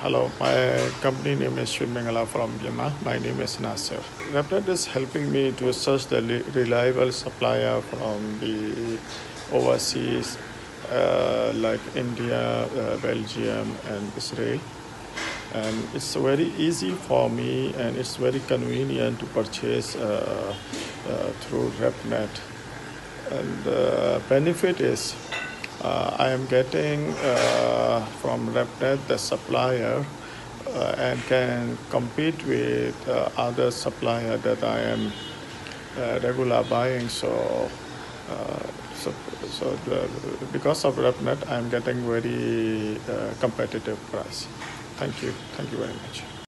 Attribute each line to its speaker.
Speaker 1: Hello, my company name is Shunmingala from Myanmar. My name is Nasir. RapNet is helping me to search the reliable supplier from the overseas, uh, like India, uh, Belgium, and Israel. And it's very easy for me, and it's very convenient to purchase uh, uh through RapNet. And the benefit is uh, I am getting uh, from RapNet the supplier uh, and can compete with uh, other supplier that I am uh, regular buying. So, uh, so, so the, because of RapNet, I am getting very competitive price. Thank you. Thank you very much.